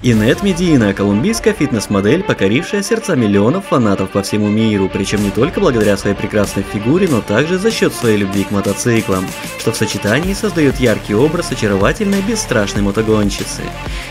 Инет Медина – колумбийская фитнес-модель, покорившая сердца миллионов фанатов по всему миру, причем не только благодаря своей прекрасной фигуре, но также за счет своей любви к мотоциклам, что в сочетании создает яркий образ очаровательной бесстрашной мотогонщицы.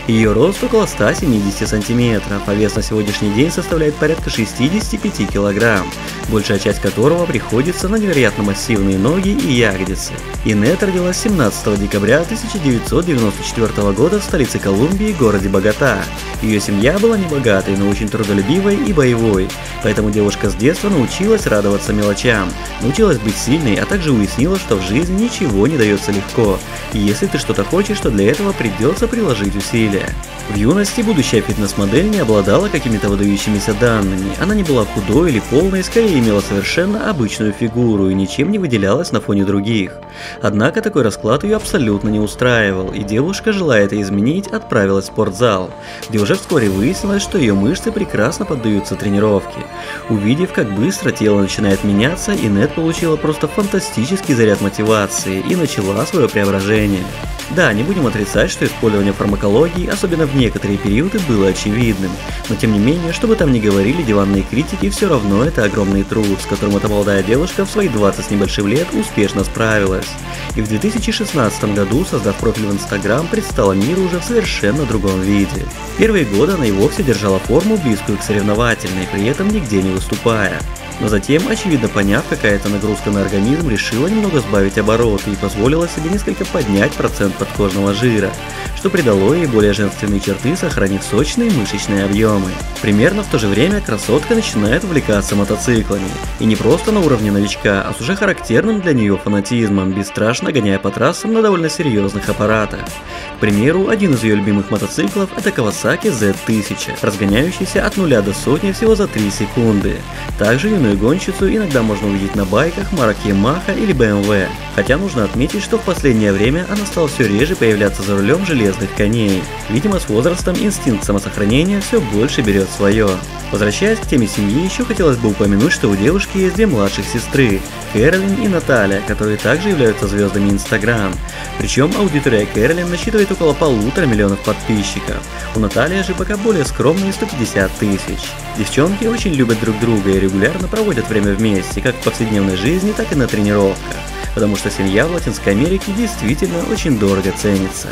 Ее рост около 170 сантиметров, а вес на сегодняшний день составляет порядка 65 килограмм, большая часть которого приходится на невероятно массивные ноги и ягодицы. Инет родилась 17 декабря 1994 года в столице Колумбии, городе Богата простота. Ее семья была небогатой, но очень трудолюбивой и боевой, поэтому девушка с детства научилась радоваться мелочам, научилась быть сильной, а также уяснила, что в жизни ничего не дается легко, и если ты что-то хочешь, то для этого придется приложить усилия. В юности будущая фитнес-модель не обладала какими-то выдающимися данными, она не была худой или полной, скорее имела совершенно обычную фигуру и ничем не выделялась на фоне других. Однако такой расклад ее абсолютно не устраивал, и девушка, желая это изменить, отправилась в спортзал, где уже вскоре выяснилось, что ее мышцы прекрасно поддаются тренировке. Увидев, как быстро тело начинает меняться, Инет получила просто фантастический заряд мотивации и начала свое преображение. Да, не будем отрицать, что использование фармакологии, особенно в некоторые периоды, было очевидным, но тем не менее, что бы там ни говорили диванные критики, все равно это огромный труд, с которым эта молодая девушка в свои 20 с небольшим лет успешно справилась. И в 2016 году, создав профиль в Instagram, предстала миру уже в совершенно другом виде. Первые годы она и вовсе держала форму, близкую к соревновательной, при этом нигде не выступая. Но затем, очевидно поняв, какая это нагрузка на организм, решила немного сбавить обороты и позволила себе несколько поднять процент подкожного жира, что придало ей более женственные черты, сохранив сочные мышечные объемы. Примерно в то же время красотка начинает увлекаться мотоциклами. И не просто на уровне новичка, а с уже характерным для нее фанатизмом, бесстрашно гоняя по трассам на довольно серьезных аппаратах. К примеру, один из ее любимых мотоциклов это Kawasaki Z1000, разгоняющийся от нуля до сотни всего за 3 секунды. Также юную гонщицу иногда можно увидеть на байках марок Yamaha или BMW, хотя нужно отметить, что в последнее время она стала все реже появляться за рулем железных коней. Видимо, с возрастом инстинкт самосохранения все больше берет свое. Возвращаясь к теме семьи, еще хотелось бы упомянуть, что у девушки есть две младших сестры, Кэролин и Наталья, которые также являются звездами Инстаграм. Причем аудитория Кэролин насчитывает около полутора миллионов подписчиков. У Натальи же пока более скромные 150 тысяч. Девчонки очень любят друг друга и регулярно проводят время вместе, как в повседневной жизни, так и на тренировках. Потому что семья в Латинской Америке действительно очень дорого ценится.